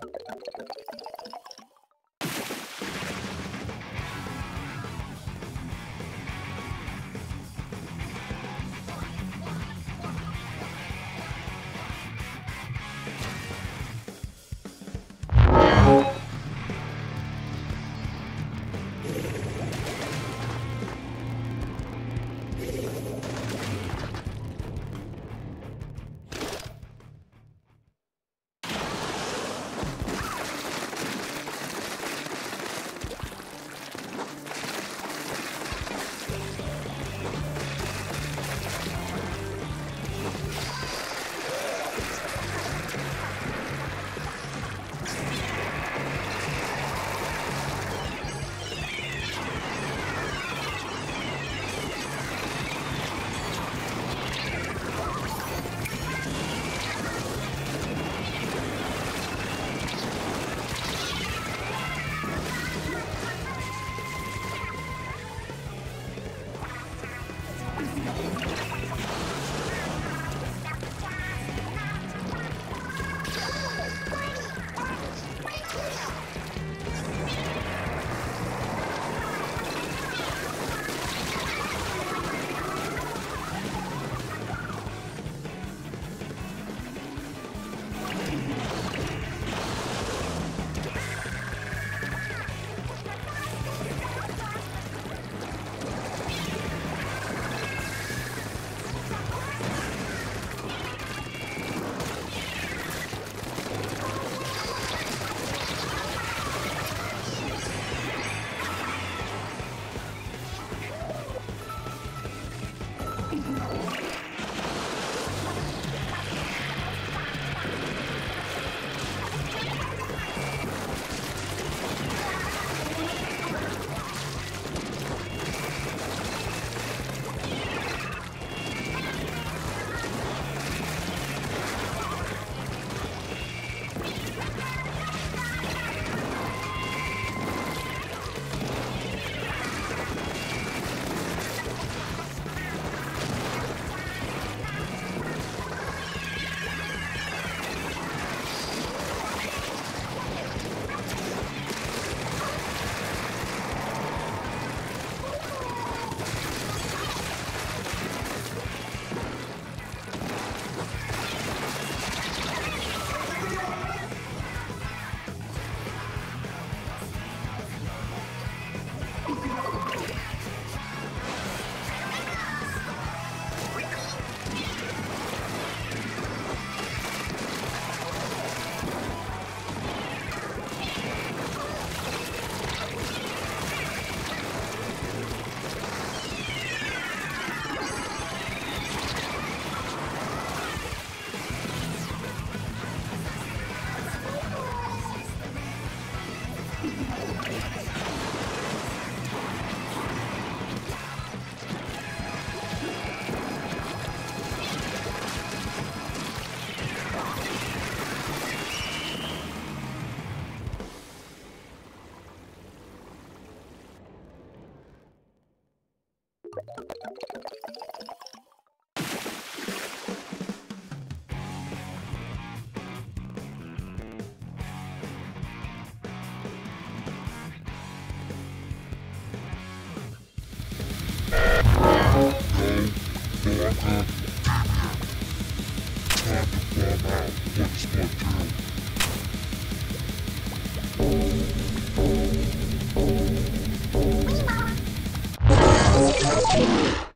ちょっと。What's my? Hey!